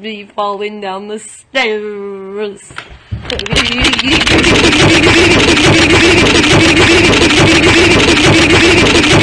Be falling down the stairs.